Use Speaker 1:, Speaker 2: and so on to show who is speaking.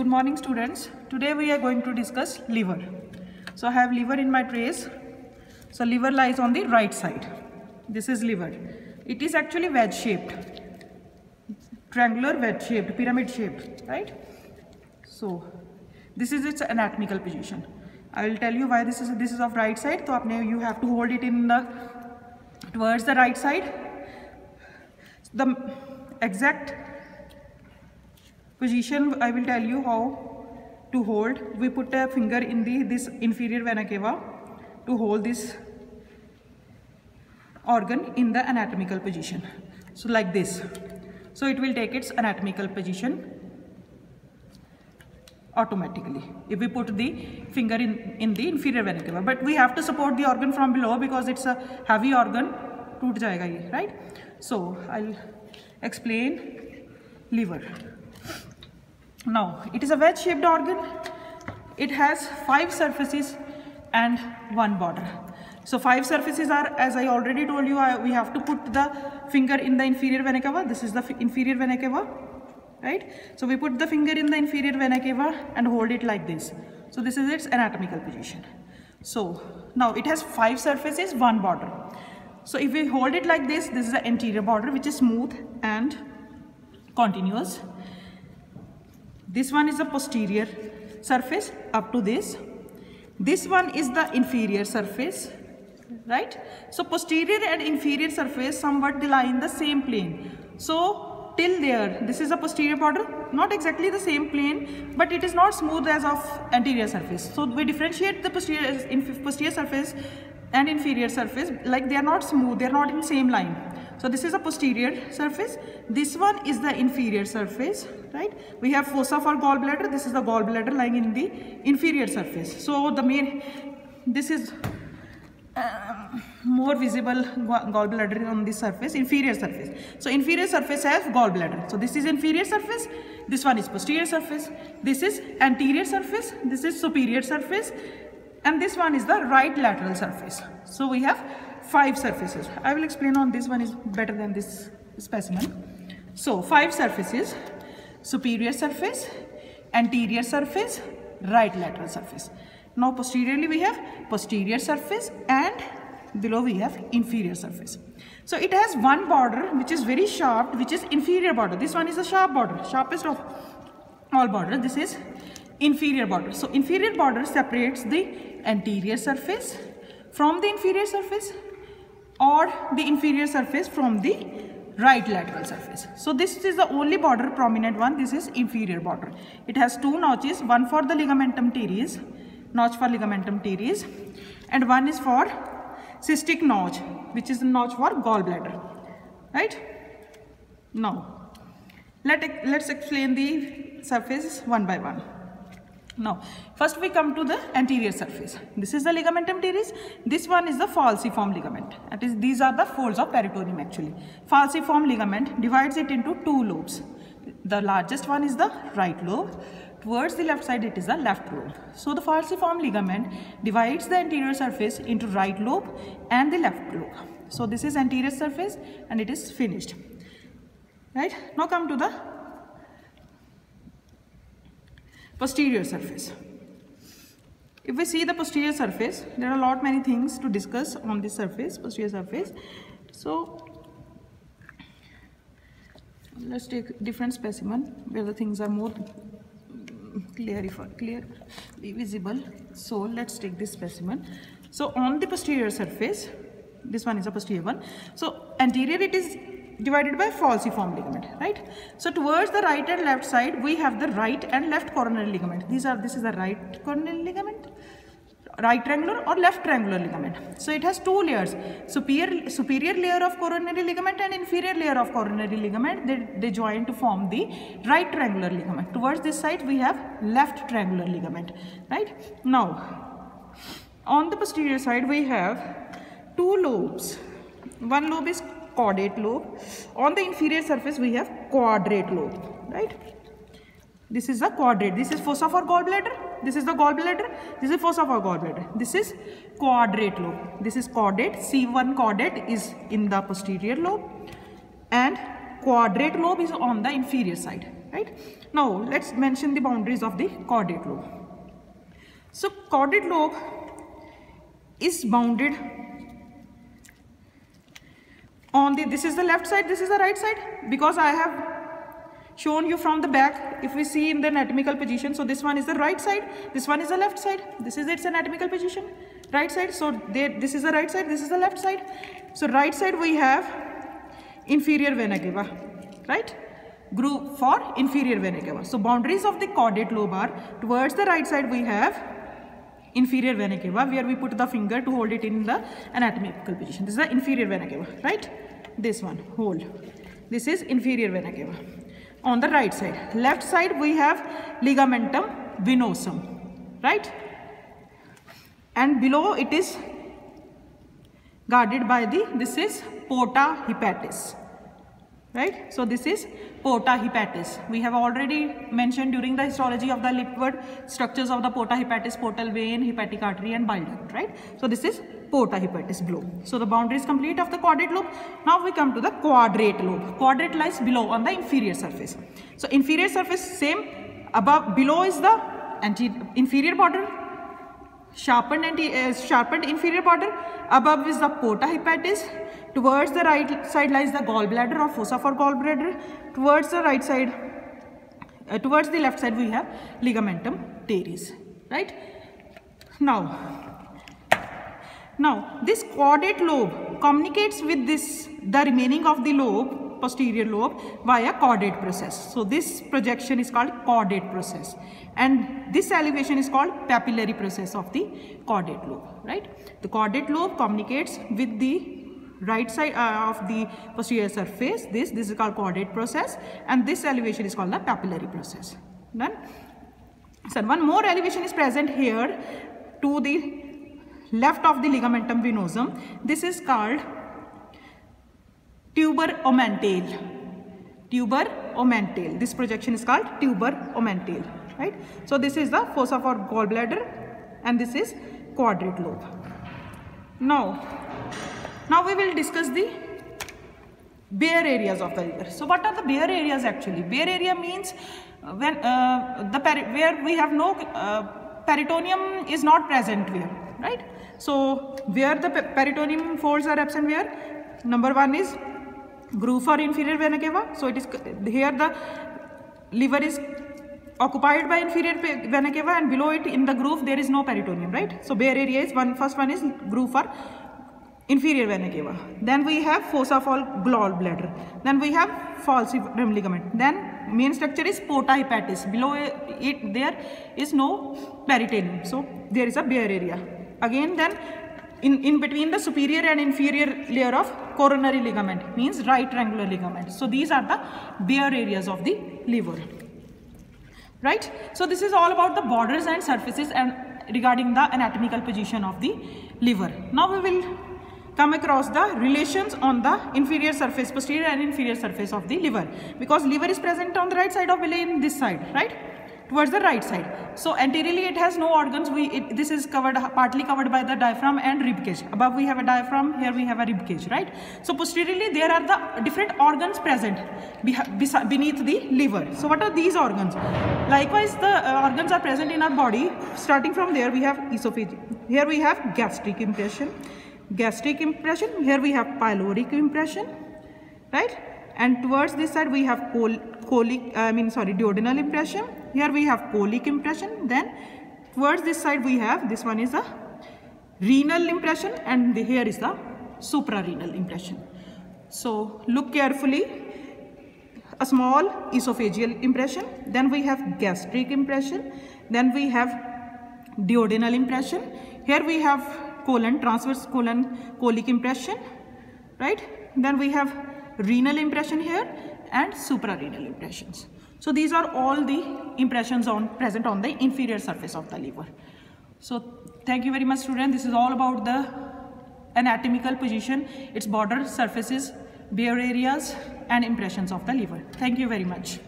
Speaker 1: good morning students. Today we are going to discuss liver. So I have liver in my trays. So liver lies on the right side. This is liver. It is actually wedge shaped. Triangular wedge shaped, pyramid shaped, right? So this is its anatomical position. I will tell you why this is this is of right side. So you have to hold it in the towards the right side. The exact position I will tell you how to hold. We put a finger in the this inferior vena cava to hold this organ in the anatomical position. So like this. So it will take its anatomical position automatically if we put the finger in, in the inferior vena cava. But we have to support the organ from below because it's a heavy organ. टूट जाएगा ये right? So I'll explain liver. Now, it is a wedge-shaped organ. It has five surfaces and one border. So five surfaces are, as I already told you, I, we have to put the finger in the inferior vena cava. This is the inferior vena cava, right? So we put the finger in the inferior vena cava and hold it like this. So this is its anatomical position. So now it has five surfaces, one border. So if we hold it like this, this is the anterior border which is smooth and continuous. This one is the posterior surface up to this. This one is the inferior surface, right? So posterior and inferior surface somewhat they lie in the same plane. So till there, this is a posterior border, not exactly the same plane, but it is not smooth as of anterior surface. So we differentiate the posterior, posterior surface and inferior surface like they are not smooth, they are not in same line. So this is a posterior surface. This one is the inferior surface, right? We have fossa for gallbladder. This is the gallbladder lying in the inferior surface. So the main, this is uh, more visible gallbladder on the surface, inferior surface. So inferior surface has gallbladder. So this is inferior surface. This one is posterior surface. This is anterior surface. This is superior surface. And this one is the right lateral surface. So we have five surfaces. I will explain on this one is better than this specimen. So five surfaces, superior surface, anterior surface, right lateral surface. Now posteriorly we have posterior surface and below we have inferior surface. So it has one border which is very sharp which is inferior border. This one is a sharp border, sharpest of all border. This is inferior border. So inferior border separates the anterior surface from the inferior surface or the inferior surface from the right lateral surface. So this is the only border prominent one. This is inferior border. It has two notches, one for the ligamentum teres, notch for ligamentum teres and one is for cystic notch which is the notch for gallbladder. Right? Now, let, let's explain the surfaces one by one. Now, first we come to the anterior surface. This is the ligamentum teres. This one is the falciform ligament. That is, these are the folds of peritoneum actually. Falciform ligament divides it into two lobes. The largest one is the right lobe. Towards the left side, it is the left lobe. So, the falciform ligament divides the anterior surface into right lobe and the left lobe. So, this is anterior surface and it is finished. Right? Now, come to the posterior surface. If we see the posterior surface, there are a lot many things to discuss on this surface, posterior surface. So, let's take different specimen where the things are more clear, clear, visible. So, let's take this specimen. So, on the posterior surface, this one is a posterior one. So, anterior it is divided by falciform ligament, right? So towards the right and left side, we have the right and left coronary ligament. These are, this is the right coronary ligament, right triangular or left triangular ligament. So it has two layers, superior, superior layer of coronary ligament and inferior layer of coronary ligament. They, they join to form the right triangular ligament. Towards this side, we have left triangular ligament, right? Now, on the posterior side, we have two lobes. One lobe is caudate lobe. On the inferior surface we have quadrate lobe, right? This is the quadrate. This is fossa for gallbladder. This is the gallbladder. This is fossa for gallbladder. This is quadrate lobe. This is caudate. C1 caudate is in the posterior lobe and quadrate lobe is on the inferior side. right now let's mention the boundaries of the caudate lobe so caudate lobe is bounded on the this is the left side this is the right side? Because I have shown you from the back if we see in the anatomical position so this one is the right side this one is the left side. This is its anatomical position. Right side so this is the right side this is the left side. So right side we have inferior vena cava right? Groove for inferior vena cava. So boundaries of the caudate lobe are towards the right side we have inferior vena cava where we put the finger to hold it in the anatomical position. This is the inferior vena cava, right? This one, hold. This is inferior vena cava. On the right side. Left side we have ligamentum venosum, right? And below it is guarded by the, this is porta hepatis right? So this is porta hepatis we have already mentioned during the histology of the liquid structures of the porta hepatis portal vein hepatic artery and bile duct right? So this is porta hepatis below so the boundary is complete of the quadrate lobe. Now we come to the quadrate lobe. Quadrate lies below on the inferior surface. So inferior surface same above below is the anti inferior border sharpened and uh, sharpened inferior border above is the porta hepatis Towards the right side lies the gallbladder or fossa for gallbladder. Towards the right side, uh, towards the left side we have ligamentum teres. Right? Now, now this caudate lobe communicates with this the remaining of the lobe posterior lobe via caudate process. So this projection is called caudate process and this elevation is called papillary process of the caudate lobe, right? The caudate lobe communicates with the right side uh, of the posterior surface this this is called caudate process and this elevation is called the papillary process then so one more elevation is present here to the left of the ligamentum venosum this is called tuber omentale tuber omentale this projection is called tuber omentale right so this is the fossa for gallbladder and this is quadrate lobe now now we will discuss the bare areas of the liver. So what are the bare areas actually? Bare area means when uh, the where we have no uh, peritoneum is not present here right? So where the peritoneum folds are absent where? Number one is groove for inferior vena cava. So it is here the liver is occupied by inferior vena cava and below it in the groove there is no peritoneum, right? So bare area is one first one is groove for inferior vena cava. Then we have fossa for gallbladder. Then we have falciform ligament. Then main structure is porta hepatis. Below it there is no peritoneum. So there is a bare area. Again then in, in between the superior and inferior layer of coronary ligament means right triangular ligament. So these are the bare areas of the liver. Right? So this is all about the borders and surfaces and regarding the anatomical position of the liver. Now we will come across the relations on the inferior surface, posterior and inferior surface of the liver. Because liver is present on the right side of villi in this side, right? Towards the right side. So anteriorly it has no organs. We it, This is covered partly covered by the diaphragm and rib cage. Above we have a diaphragm, here we have a rib cage, right? So posteriorly there are the different organs present beneath the liver. So what are these organs? Likewise the uh, organs are present in our body. Starting from there we have esophagus. Here we have gastric impression gastric impression. Here we have pyloric impression, right? And towards this side we have col colic, I mean sorry, duodenal impression. Here we have colic impression. Then towards this side we have, this one is the renal impression and the, here is the suprarenal impression. So look carefully, a small esophageal impression, then we have gastric impression, then we have duodenal impression. Here we have colon, transverse colon colic impression, right? Then we have renal impression here and suprarenal impressions. So these are all the impressions on present on the inferior surface of the liver. So thank you very much student. This is all about the anatomical position, its border surfaces, bare areas and impressions of the liver. Thank you very much.